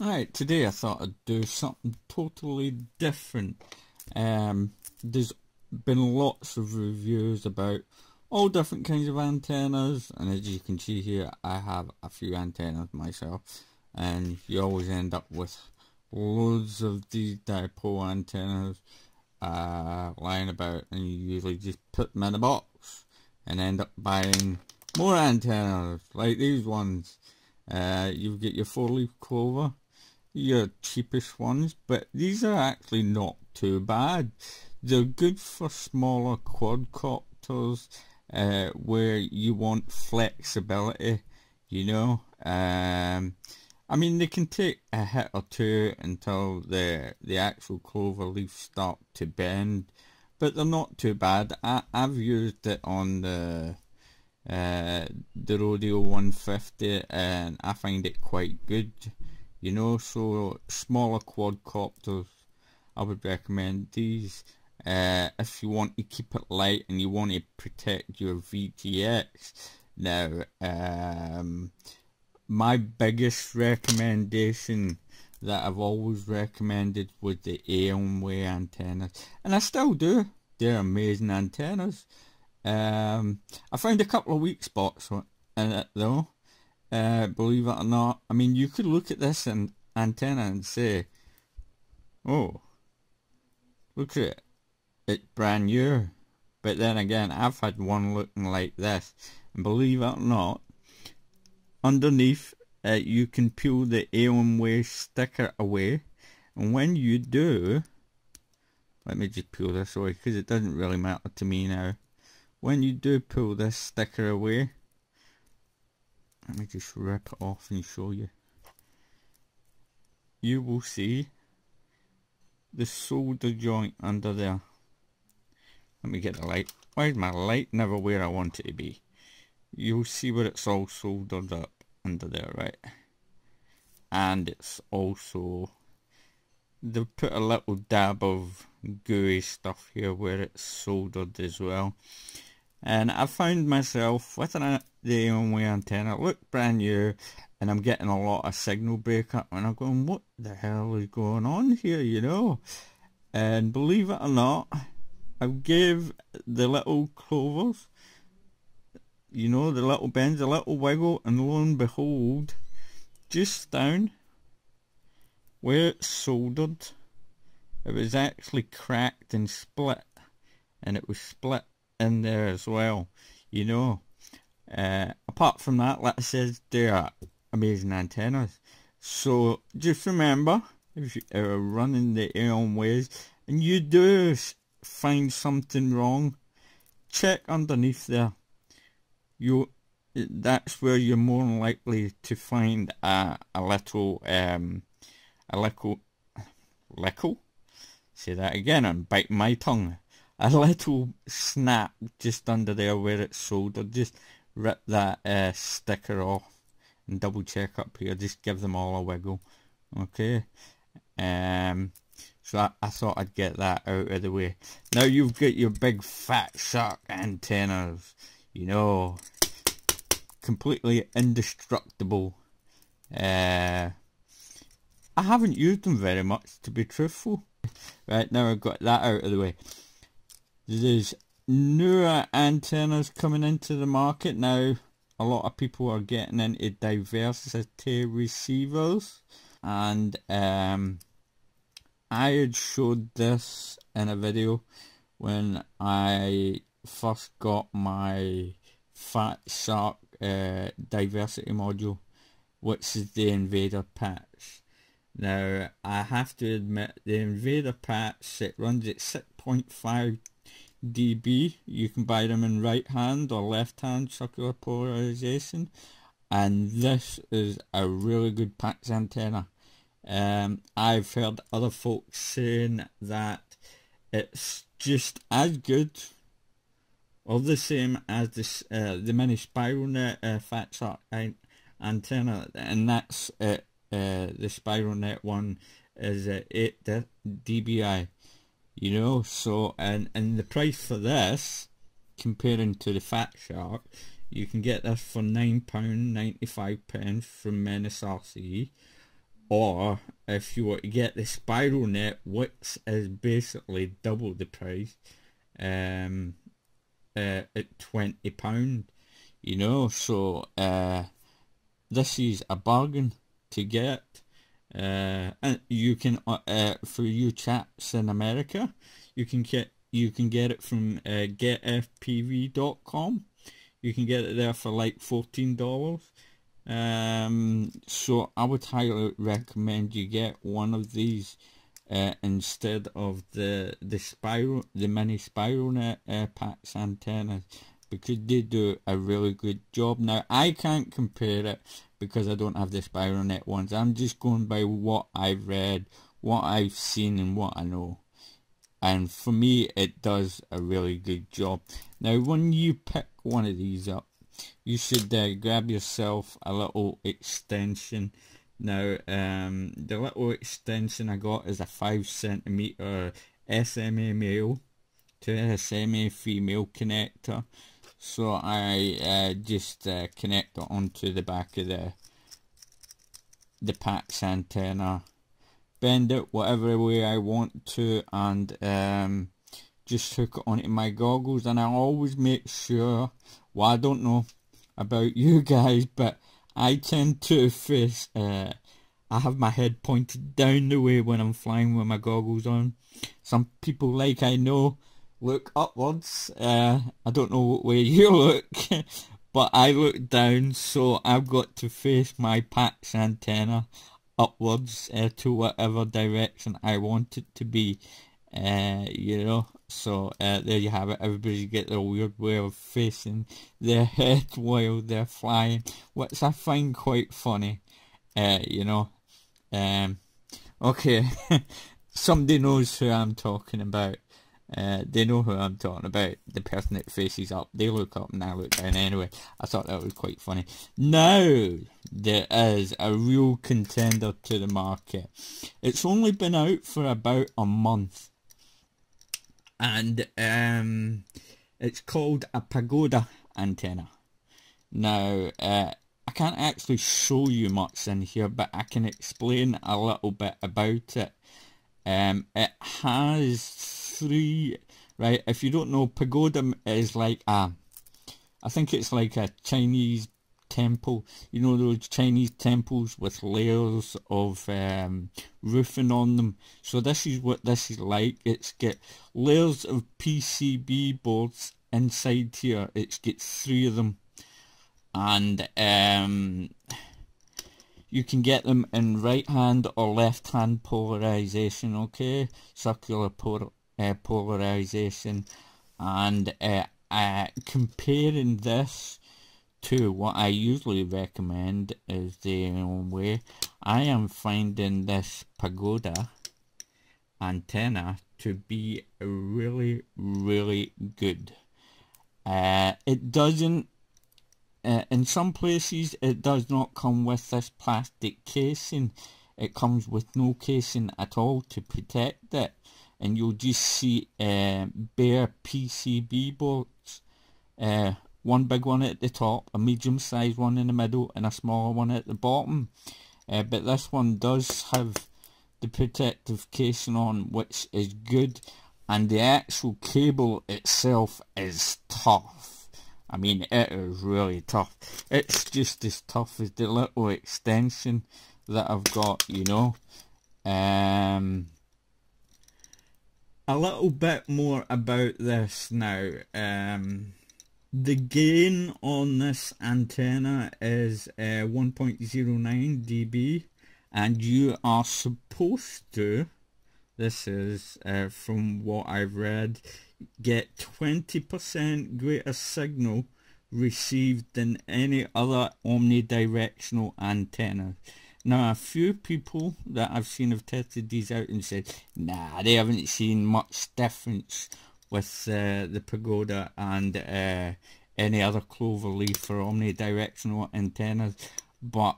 Alright, today I thought I'd do something totally different. Um, there's been lots of reviews about all different kinds of antennas and as you can see here I have a few antennas myself and you always end up with loads of these dipole antennas uh, lying about and you usually just put them in a box and end up buying more antennas like these ones. Uh, you get your four leaf clover your cheapest ones, but these are actually not too bad. They're good for smaller quadcopters uh, where you want flexibility, you know. Um, I mean, they can take a hit or two until the the actual clover leaves start to bend, but they're not too bad. I, I've used it on the uh, the Rodeo 150 and I find it quite good you know so smaller quadcopters I would recommend these. Uh, if you want to keep it light and you want to protect your VTX now um, my biggest recommendation that I've always recommended was the Aomway antennas. And I still do. They're amazing antennas. Um, I found a couple of weak spots in it though uh, believe it or not. I mean, you could look at this an antenna and say, oh, look at it. It's brand new. But then again, I've had one looking like this. And believe it or not, underneath uh, you can peel the Aomway sticker away. And when you do, let me just peel this away because it doesn't really matter to me now. When you do pull this sticker away, let me just rip it off and show you. You will see the solder joint under there. Let me get the light. Why is my light never where I want it to be? You'll see where it's all soldered up under there, right? And it's also, they've put a little dab of gooey stuff here where it's soldered as well and I found myself with an the Aomway antenna, it looked brand new, and I'm getting a lot of signal breakup, and I'm going, what the hell is going on here, you know? And believe it or not, I gave the little clovers, you know, the little bends, a little wiggle, and lo and behold, just down where it's soldered, it was actually cracked and split, and it was split in there as well, you know. Uh, apart from that, like I said, they are amazing antennas. So just remember, if you are running the ways and you do find something wrong, check underneath there. You, that's where you're more likely to find a, a little, um, a little, little. Say that again, and bite my tongue a little snap just under there where it's soldered. Just rip that uh, sticker off and double check up here. Just give them all a wiggle. Okay. Um. So I, I thought I'd get that out of the way. Now you've got your big fat shark antennas. You know, completely indestructible. Uh, I haven't used them very much to be truthful. Right, now I've got that out of the way. There's newer antennas coming into the market now. A lot of people are getting into diversity receivers and um, I had showed this in a video when I first got my Fat Shark uh, diversity module which is the Invader patch. Now I have to admit the Invader patch it runs at 6.5 dB. You can buy them in right hand or left hand circular polarization. And this is a really good patch antenna. Um, I've heard other folks saying that it's just as good or the same as this uh, the mini SpiroNet uh, fat shark antenna and that's uh, uh, the SpiroNet one is uh, 8 dBi you know so and and the price for this comparing to the fat shark you can get this for nine pound ninety five pence from Menace RC or if you were to get the SpiroNet which is basically double the price um, uh, at 20 pound you know so uh, this is a bargain to get uh, and you can uh, uh, for you chaps in America you can get you can get it from uh, getfpv.com you can get it there for like $14 um, so I would highly recommend you get one of these uh, instead of the the spiral the mini SpiroNet uh, packs antennas because they do a really good job. Now I can't compare it because I don't have the SpiroNet ones. I'm just going by what I've read, what I've seen, and what I know. And for me, it does a really good job. Now, when you pick one of these up, you should uh, grab yourself a little extension now um, the little extension I got is a 5 centimeter SMA male to SMA female connector so I uh, just uh, connect it onto the back of the the PAX antenna bend it whatever way I want to and um, just hook it onto my goggles. And I always make sure well I don't know about you guys but I tend to face uh, I have my head pointed down the way when I'm flying with my goggles on. Some people like I know look upwards. Uh, I don't know what way you look but I look down so I've got to face my PAX antenna upwards uh, to whatever direction I want it to be uh, you know. So uh, there you have it. Everybody get their weird way of facing their head while they're flying which I find quite funny uh, you know. Um, okay. Somebody knows who I'm talking about uh, they know who I'm talking about. The person that faces up, they look up and I look down. Anyway, I thought that was quite funny. Now, there is a real contender to the market. It's only been out for about a month. And um, it's called a pagoda antenna. Now, uh, I can't actually show you much in here, but I can explain a little bit about it. Um, it has three, right? If you don't know, pagoda is like a, I think it's like a Chinese temple. You know those Chinese temples with layers of um, roofing on them. So this is what this is like. It's got layers of PCB boards inside here. It's got three of them, and um, you can get them in right hand or left hand polarization. Okay, circular polar uh, polarization and uh, uh, comparing this to what I usually recommend is the way I am finding this pagoda antenna to be really really good. Uh, it doesn't uh, in some places it does not come with this plastic casing. It comes with no casing at all to protect it and you'll just see uh, bare PCB boards. Uh, one big one at the top, a medium sized one in the middle and a smaller one at the bottom. Uh, but this one does have the protective casing on which is good and the actual cable itself is tough. I mean it is really tough. It's just as tough as the little extension that I've got, you know. Um, a little bit more about this now. Um, the gain on this antenna is uh, 1.09 dB and you are supposed to, this is uh, from what I've read, get 20% greater signal received than any other omnidirectional antenna. Now, a few people that I've seen have tested these out and said, nah, they haven't seen much difference with uh, the Pagoda and uh, any other clover leaf or omnidirectional antennas. But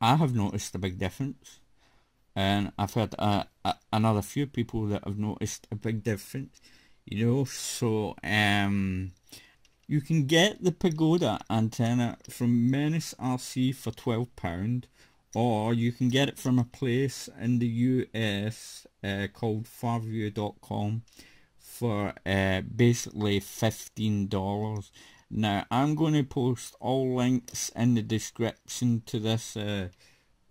I have noticed a big difference. And I've heard uh, another few people that have noticed a big difference. You know, so um, you can get the Pagoda antenna from Menace RC for £12 or you can get it from a place in the US uh, called farvew.com for uh, basically $15. Now I'm going to post all links in the description to this uh,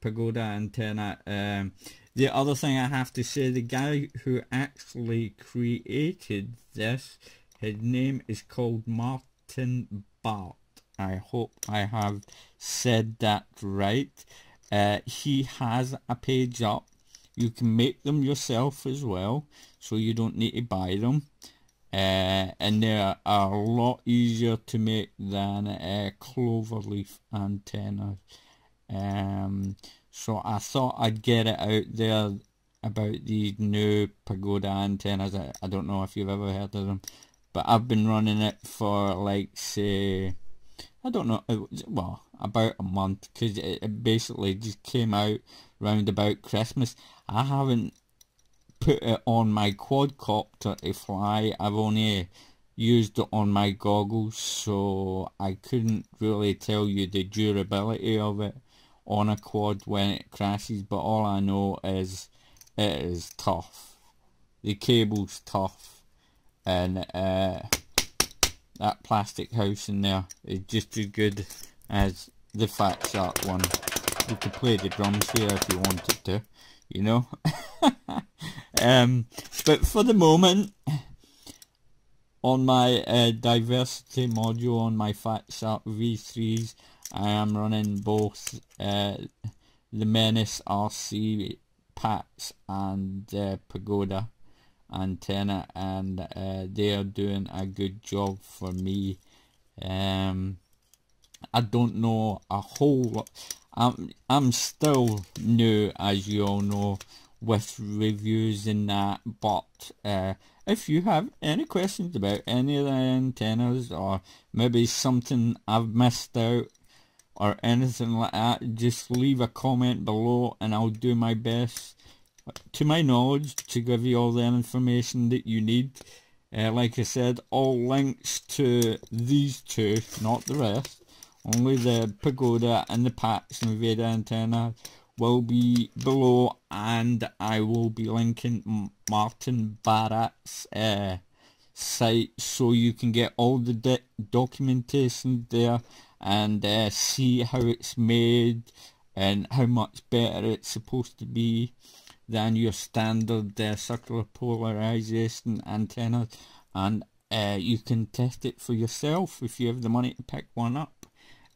pagoda antenna. Um, the other thing I have to say, the guy who actually created this, his name is called Maarten Baert. I hope I have said that right. Uh, he has a page up. You can make them yourself as well, so you don't need to buy them. Uh, and they are a lot easier to make than a cloverleaf antennas. Um, so I thought I'd get it out there about these new pagoda antennas. I, I don't know if you've ever heard of them, but I've been running it for like say, I don't know, well about a month because it, it basically just came out round about Christmas. I haven't put it on my quadcopter to fly. I've only used it on my goggles so I couldn't really tell you the durability of it on a quad when it crashes, but all I know is it is tough. The cable's tough, and uh, that plastic house in there is just as good as the Fat Shark one. You could play the drums here if you wanted to, you know. um, but for the moment, on my uh, diversity module on my Fat Shark V3s, I am running both uh, the Menace RC packs and uh, Pagoda antenna and uh, they are doing a good job for me. Um, I don't know a whole lot. I'm, I'm still new as you all know with reviews and that but uh, if you have any questions about any of the antennas or maybe something I've missed out or anything like that, just leave a comment below and I'll do my best, to my knowledge, to give you all the information that you need. Uh, like I said, all links to these two, not the rest, only the Pagoda and the Pax Invader antenna will be below and I will be linking Martin Barrett's uh, site so you can get all the documentation there and uh, see how it's made and how much better it's supposed to be than your standard uh, circular polarization antenna and uh, you can test it for yourself if you have the money to pick one up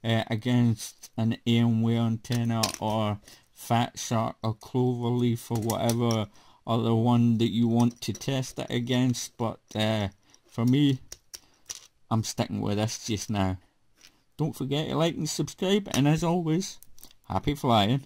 uh, against an Aomway antenna or Fat Shark or Cloverleaf or whatever other one that you want to test it against but uh, for me I'm sticking with this just now. Don't forget to like and subscribe, and as always, happy flying.